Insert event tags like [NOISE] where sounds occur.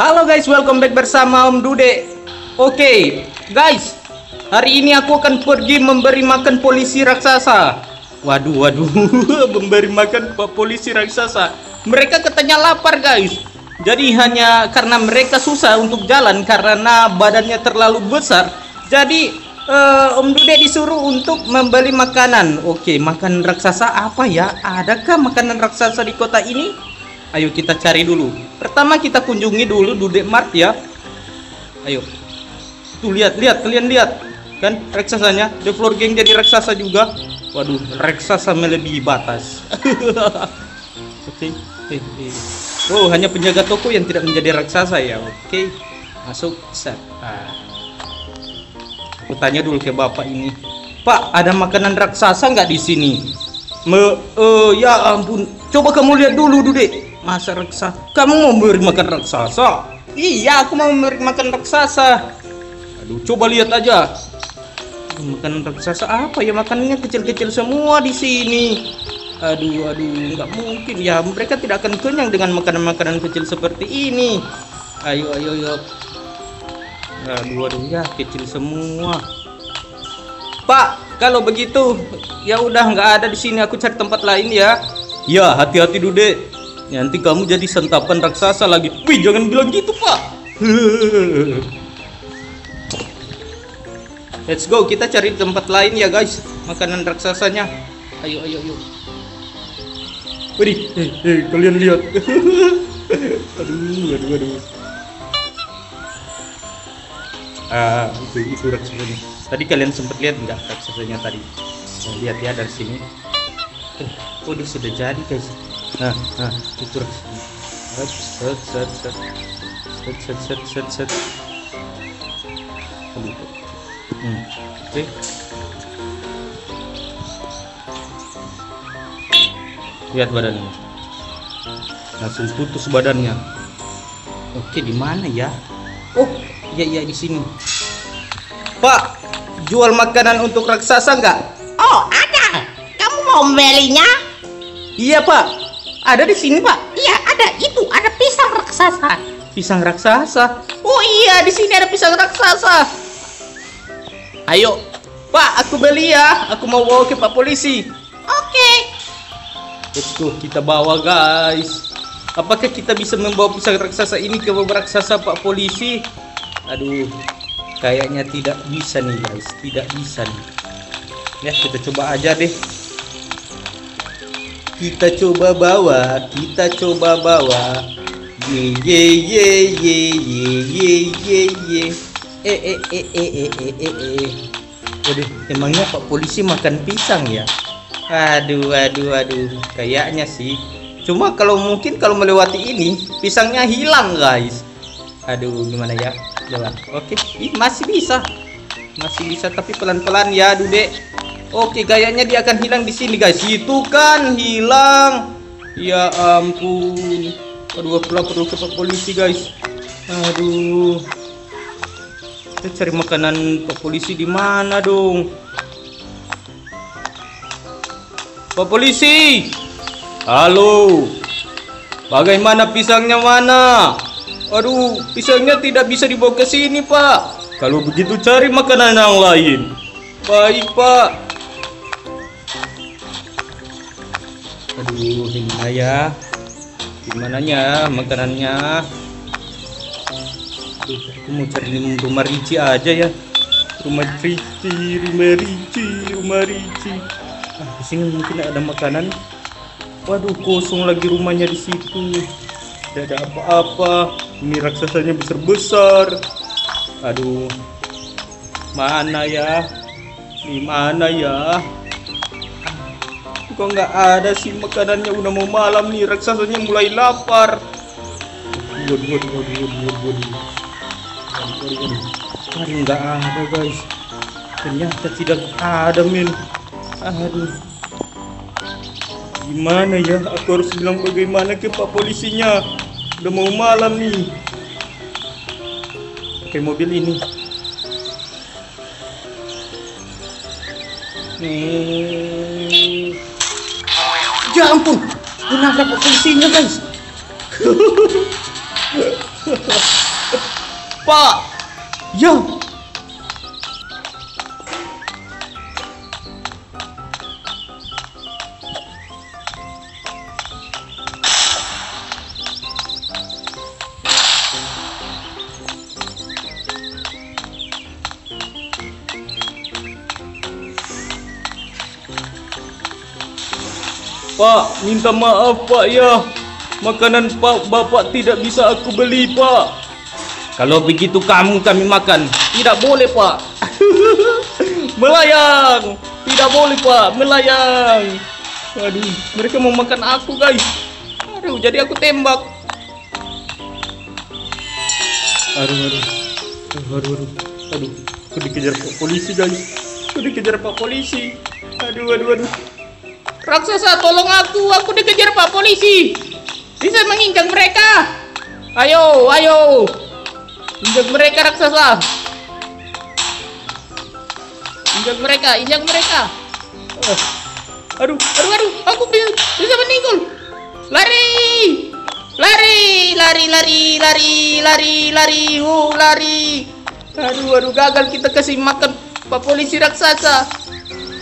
Halo guys, welcome back bersama Om Dude. Oke, guys, hari ini aku akan pergi memberi makan polisi raksasa. Waduh, waduh, [LAUGHS] memberi makan polisi raksasa. Mereka katanya lapar guys. Jadi hanya karena mereka susah untuk jalan karena badannya terlalu besar. Jadi eh, Om Dude disuruh untuk membeli makanan. Oke, makan raksasa apa ya? Adakah makanan raksasa di kota ini? Ayo kita cari dulu. Pertama kita kunjungi dulu Dude Mart ya. Ayo. Tuh lihat, lihat, kalian lihat. Kan raksasanya, The Floor Gang jadi raksasa juga. Waduh, raksasa melebihi batas. [LAUGHS] Oke. Eh, eh. Oh, hanya penjaga toko yang tidak menjadi raksasa ya. Oke. Masuk. Set. Ah. Aku tanya dulu ke bapak ini. Pak, ada makanan raksasa nggak di sini? Me, eh, ya ampun. Coba kamu lihat dulu, Dude. Masa raksasa? Kamu mau memberi makan raksasa? Iya, aku mau memberi makan raksasa. Aduh, coba lihat aja. Makanan raksasa apa ya? Makanannya kecil-kecil semua di sini. Aduh, aduh, nggak mungkin ya. Mereka tidak akan kenyang dengan makanan-makanan kecil seperti ini. Ayo, ayo, ayo. Aduh, aduh, ya kecil semua. Pak, kalau begitu, ya udah nggak ada di sini. Aku cari tempat lain ya. Ya, hati-hati Dude. Nanti kamu jadi santapan raksasa lagi. Wih, jangan bilang gitu, Pak. Let's go, kita cari tempat lain ya, guys. Makanan raksasanya. Ayo, ayo, ayo. Wih, eh, eh, kalian lihat. [LAUGHS] aduh, aduh, aduh. Ah, itu itu raksasanya. Tadi kalian sempat lihat nggak raksasanya tadi? Nah, lihat ya dari sini. Eh, dia sudah jadi guys. Nah, nah. Set, set, set, set, set, set, set, set. Hmm. Oke. Lihat badannya. Langsung putus badannya. Oke, di mana ya? Oh, iya iya di sini. Pak, jual makanan untuk raksasa nggak? Oh, ada. Kamu mau membelinya? Iya pak, ada di sini pak. Iya, ada. Itu ada pisang raksasa. Pisang raksasa. Oh iya, di sini ada pisang raksasa. Ayo, pak, aku beli ya. Aku mau bawa ke pak polisi. Oke. Let's go, kita bawa guys. Apakah kita bisa membawa pisang raksasa ini ke raksasa pak polisi? Aduh, kayaknya tidak bisa nih guys, tidak bisa nih. Ya, kita coba aja deh. Kita coba bawa, kita coba bawa. Ye ye ye ye ye ye ye ye. Eh eh eh eh eh eh eh eh. Waduh, emangnya Pak polisi makan pisang ya? Aduh, aduh, aduh. Kayaknya sih. Cuma kalau mungkin kalau melewati ini, pisangnya hilang guys. Aduh, gimana ya? Jalan. Oke, Ih, masih bisa. Masih bisa tapi pelan-pelan ya, Dude. Oke, kayaknya dia akan hilang di sini, guys. Itu kan hilang. Ya ampun. Aduh, aku lapor ke polisi, guys. Aduh. Kita cari makanan Pak polisi di mana dong? Pak polisi. Halo. Bagaimana pisangnya mana? Aduh, pisangnya tidak bisa dibawa ke sini, Pak. Kalau begitu cari makanan yang lain. Baik, Pak. Aduh, gimana ya? Gimana ya makanannya? Aduh, aku mau cari rumah Ricci aja ya. Rumah Ricci, rumah Ricci, rumah Ricci. Ah, di sini mungkin ada makanan. Waduh, kosong lagi rumahnya di situ. Tidak ada apa-apa. Ini raksasanya besar-besar. Aduh. Mana ya? Di mana ya? Kok nggak ada sih makanannya udah mau malam nih raksasanya mulai lapar. Waduh, waduh, waduh. Waduh, waduh, waduh. Aduh, nggak ada guys. Ternyata tidak ada men. Aduh. Gimana ya? Aku harus bilang bagaimana ke pak polisinya. Udah mau malam nih. Pakai mobil ini. Hmm. Ya ampun, menabrak pak polisinya guys. [LAUGHS] Pak. Ya. Pak, minta maaf Pak ya. Makanan Pak Bapak tidak bisa aku beli Pak. Kalau begitu kamu kami makan. Tidak boleh Pak. [LAUGHS] melayang. Tidak boleh Pak, melayang. Aduh, mereka mau makan aku guys. Aduh, jadi aku tembak. Aduh, aduh. Aduh, aduh, aduh. Aduh, aku dikejar Pak polisi guys. Aku dikejar Pak polisi. Aduh, aduh, aduh. Raksasa, tolong aku. Aku dikejar Pak polisi. Bisa menginjak mereka. Ayo, ayo. Injak mereka raksasa. Injak mereka, injak mereka. Oh. Aduh, aduh, aduh. Aku bisa, bisa meninggal. Lari. Lari, lari, lari, lari, lari, lari, uh, lari. Aduh, aduh, gagal kita kasih makan Pak polisi raksasa.